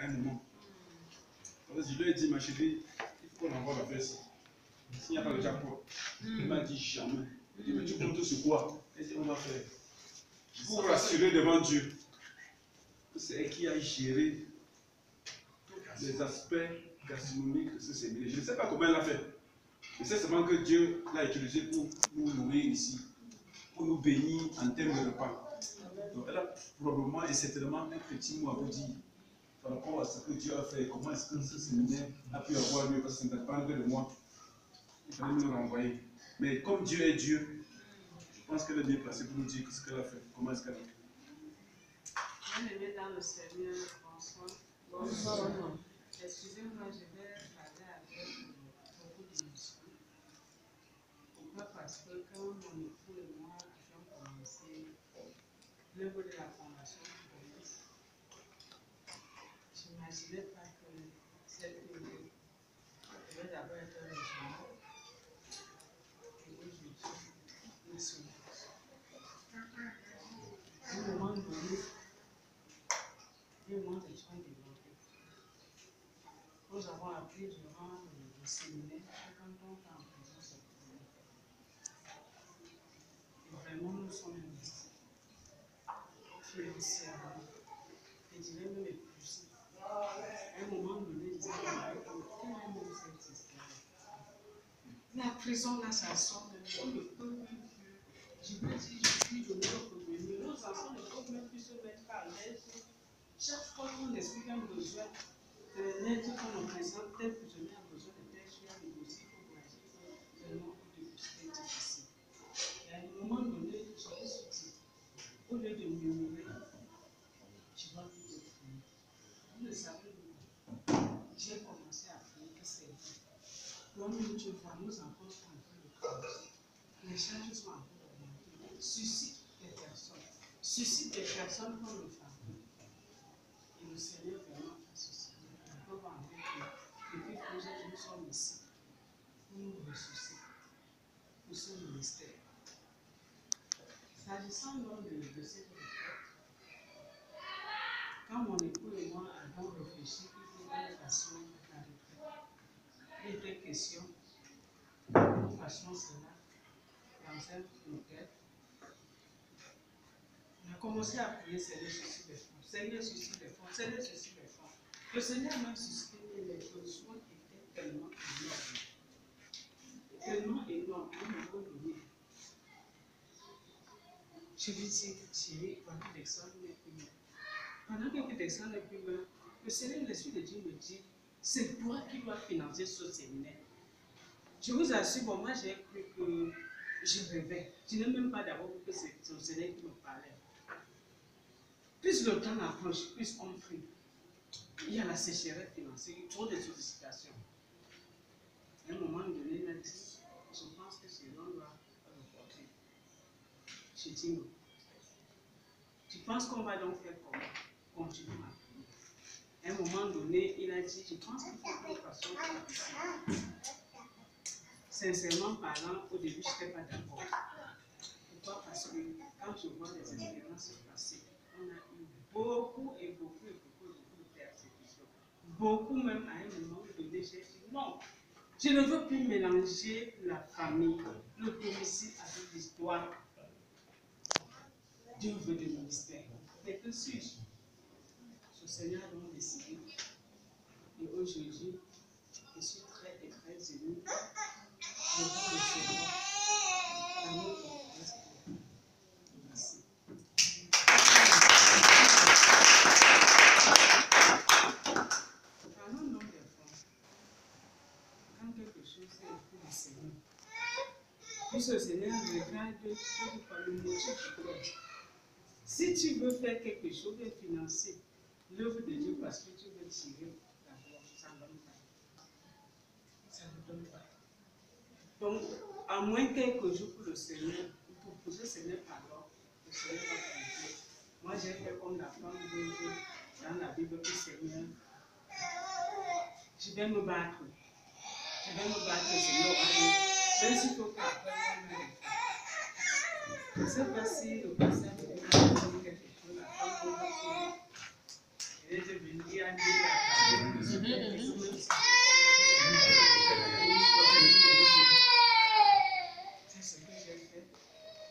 à un moment. Parce que je lui ai dit, ma chérie, il faut qu'on envoie la veste. S'il n'y a pas de jackpot, il m'a dit jamais. Il dit, mais tu comptes sur quoi? Qu'est-ce qu'on va faire Pour rassurer devant Dieu c'est elle qui a géré les aspects gastronomiques de ce séminaire. Je ne sais pas comment elle a fait. Je sais seulement que Dieu l'a utilisé pour nous nourrir ici, pour nous bénir en termes de repas. Donc elle a probablement et certainement un petit mot à vous dire par rapport à ce que Dieu a fait, comment est-ce que ce séminaire a pu avoir lieu, parce que ça ne dépend que de moi. Il fallait nous le renvoyer. Mais comme Dieu est Dieu, je pense qu'elle est bien placée pour nous dire ce qu'elle a fait, comment est-ce qu'elle a fait. Bien-aimé dans le Seigneur, bonsoir. Bonsoir. Excusez-moi, je vais parler avec beaucoup d'émotion. Pourquoi? Parce que quand mon époux et moi avions commencé l'œuvre de la formation police, je n'imaginais pas que cette œuvre devait d'abord être régionale et aujourd'hui nationale. À un moment donné, Dieu m'a des soins développés. Nous avons appris durant le, séminaire quand on est en vraiment, nous sommes financièrement. Et je dirais même épuisés. À un moment donné, je disais, mais quelle est même cette histoire La prison, là, ça. On ne peut plus. Je me dis, je suis de notre revenu. Nos enfants ne peuvent même plus se mettre à l'aise. Chaque fois qu'on explique un besoin, l'aide qu'on nous présente, tel prisonnier a besoin Comme tu vois, nos enfants sont en train de commencer. Les charges sont en train d'augmenter. Suscite des personnes. Suscite des personnes comme le fameux. Et le Seigneur vraiment fait ceci. Peut voir que depuis que nous sommes ici, pour nous ressourcer pour ce ministère. S'agissant donc de, de cette quand mon époux et moi avons réfléchi pour que nous fassions la retraite, il était question que nous fassions cela dans un hôtel. On a commencé à prier Seigneur suscite les fonds, Seigneur suscite les fonds, Seigneur suscite les fonds. Le Seigneur m'a suscité les besoins étaient tellement énormes. Tellement énormes un moment donné. Je lui dis, chérie, pendant que l'examen. Pendant que l'examen le Seigneur, l'Esprit de Dieu me dit, c'est toi qui dois financer ce séminaire. Je vous assure, bon, moi j'ai cru que je rêvais. Je n'ai même pas d'abord que c'est le Seigneur qui me parlait. Plus le temps approche, plus on prie. Il y a la sécheresse financière, il y a trop de sollicitations. À un moment donné, il dit, je pense que c'est l'on doit reporter. Je dis non. Tu penses qu'on va donc faire comment? Continuons à. À un moment donné, il a dit, je pense qu'il faut que ici. Sincèrement parlant, au début, je n'étais pas d'accord. Pourquoi? Parce que quand je vois les expériences se passer, on a eu beaucoup et beaucoup et beaucoup, beaucoup de persécutions. Beaucoup même à un moment donné, j'ai dit non. Je ne veux plus mélanger la famille, le domicile avec l'histoire. Dieu veut des ministères. Mais que suis-je? Ce Seigneur donc décidé. Et aujourd'hui, je suis très et très émue de vous recevoir. Merci. Quand quelque chose est puisque le Seigneur regarde tout par le motif de. Si tu veux faire quelque chose et financer l'œuvre de Dieu parce que tu veux tirer d'abord, ça ne donne pas. Ça ne donne pas. Donc, à moins quelques jours pour le Seigneur, pour poser le Seigneur pardon, le Seigneur va compter. Moi, j'ai fait comme la femme de dans la Bible que Seigneur, je vais me battre. Je vais me battre, Seigneur. Même s'il faut le fasse. Je sais pas si le quelque chose. La à Nîmes. C'est ce que j'ai fait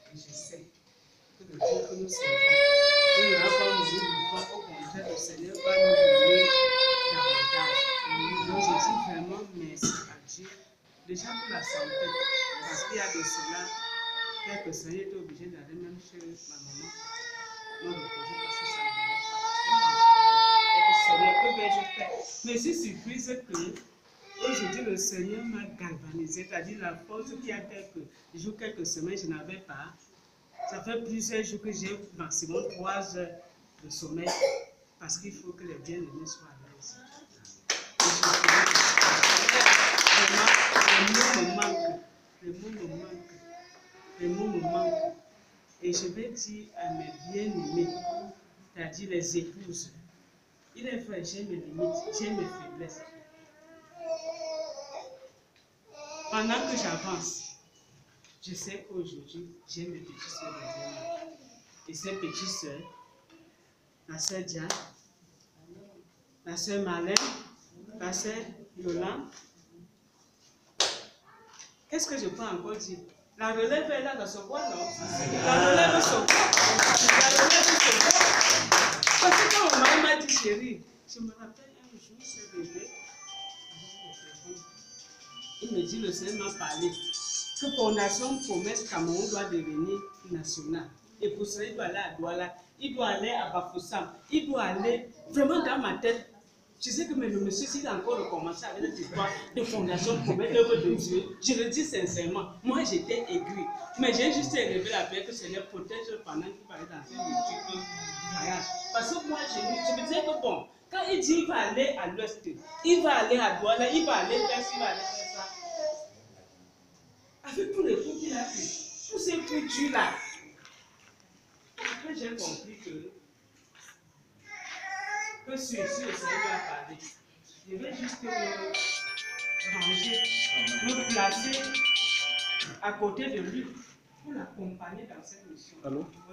et je sais que le que nous servons, au contraire, Seigneur va nous je vraiment à déjà pour la santé, parce qu'il y a de cela, quelques semaines, j'étais obligée d'aller même chez ma maman, Seigneur, que vais-je faire Mais je suis surprise que Aujourd'hui, le Seigneur m'a galvanisé, c'est-à-dire la force qu'il y a quelques jours, quelques semaines, je n'avais pas. Ça fait plusieurs jours que j'ai maximum trois heures de sommeil parce qu'il faut que les bien-aimés soient à l'aise. Les mots me manquent. Les mots me manquent. Les mots me manquent. Et je vais dire à mes bien-aimés, c'est-à-dire les épouses, il est vrai, j'ai mes limites, j'ai mes faiblesses. Pendant que j'avance, je sais qu'aujourd'hui, j'ai mes petites soeurs. Et ces petites soeurs, la sœur Diane, la sœur Marlène, la sœur Yolande. Qu'est-ce que je peux encore dire? La relève est là dans ce bois, non? La relève se voit. La relève. Parce que quand maman m'a dit, chérie, je me rappelle un jour, ce bébé, il me dit, le Seigneur m'a parlé que pour nation promesse Cameroun doit devenir national. Et pour cela, il doit aller à Douala, il doit aller à Bafoussam, il doit aller vraiment dans ma tête. Je sais que le monsieur, s'il a encore recommencé avec cette histoire de fondation promesse l'œuvre de Dieu, je le dis sincèrement, moi j'étais aigri. Mais j'ai juste élevé la paix que Seigneur protège pendant qu'il parlait dans un multiple voyage. Parce que moi, je, me disais que bon, quand il dit qu'il va aller à l'ouest, il va aller à Douala, il va aller faire ci, il va aller faire ça avec tous les coups qu'il a fait, tous ces coups là. Après, j'ai compris que, que sur a parlé, je vais juste me ranger, me placer à côté de lui pour l'accompagner dans cette mission.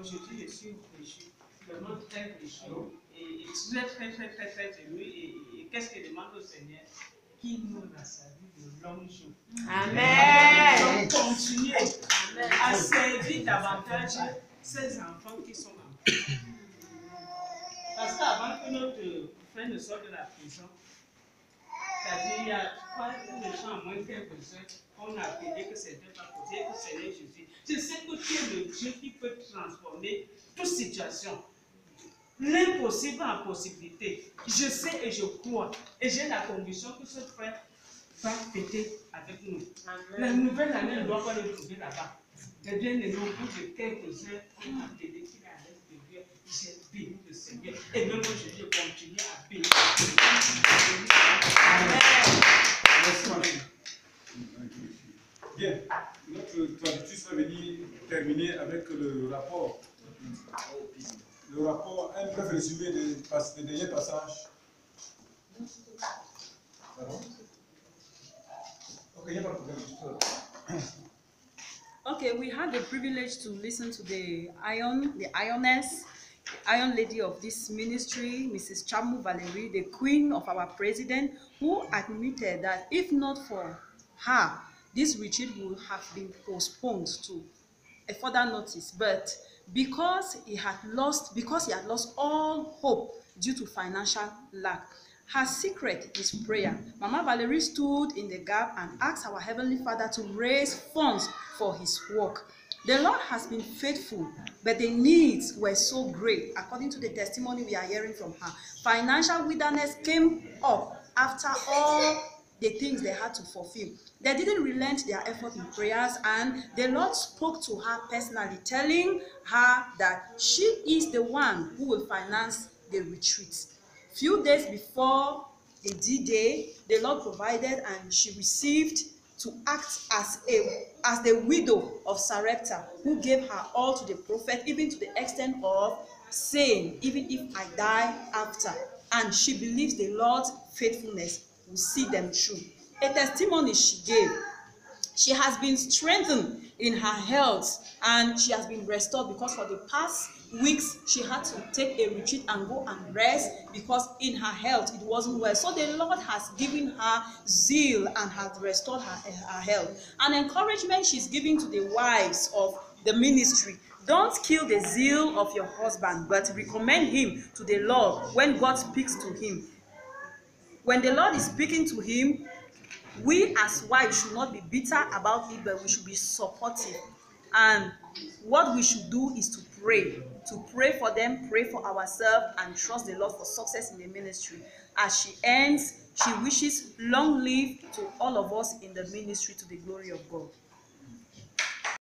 Aujourd'hui, je suis péché, vraiment très péché, et, et très, très, très, très, très ému. Et, et qu'est-ce qu'il demande au Seigneur? Qu'il nous sa vie de longue jour. Amen. Donc, continuer à servir davantage ces enfants qui sont en. Parce qu'avant que notre frère ne sorte de la prison, c'est-à-dire il y a trois de à moins quelques heures, on a appelé que c'était pas possible, que Seigneur Jésus. Je sais que tu es le Dieu qui peut transformer toute situation. L'impossible en possibilité. Je sais et je crois. Et j'ai la conviction que ce frère va fêter avec nous. La nouvelle année ne doit pas le trouver là-bas. Eh bien, les bout de quelques heures, on m'a appelé qu'il. J'ai béni le Seigneur. Et même aujourd'hui, je continue à bénir. Merci, Marie. Bien. Notre traductrice va venir terminer avec le rapport. Le rapport, un bref résumé des, derniers passages. Pardon? Ok, il n'y a pas de problème. Okay, we had the privilege to listen to the iron, the ioness, iron lady of this ministry, Mrs. Chamu Valerie, the queen of our president, who admitted that if not for her, this retreat would have been postponed to a further notice. But because he had lost, because he had lost all hope due to financial lack, her secret is prayer. Mama Valerie stood in the gap and asked our Heavenly Father to raise funds for his work. The Lord has been faithful, but the needs were so great, according to the testimony we are hearing from her. Financial wilderness came up after all the things they had to fulfill. They didn't relent their effort in prayers, and the Lord spoke to her personally, telling her that she is the one who will finance the retreat. Few days before the D-Day, the Lord provided and she received to act as a as the widow of Sarepta, who gave her all to the prophet, even to the extent of saying, Even if I die after. And she believes the Lord's faithfulness will see them through. A testimony she gave. She has been strengthened in her health and she has been restored because for the past weeks she had to take a retreat and go and rest because in her health it wasn't well. So the lord has given her zeal and has restored her, her health. An encouragement she's giving to the wives of the ministry. Don't kill the zeal of your husband but recommend him to the lord when god speaks to him. When the lord is speaking to him we as wives should not be bitter about it but we should be supportive. And what we should do is to pray to pray for them pray for ourselves and trust the lord for success in the ministry. As she ends she wishes long life to all of us in the ministry to the glory of god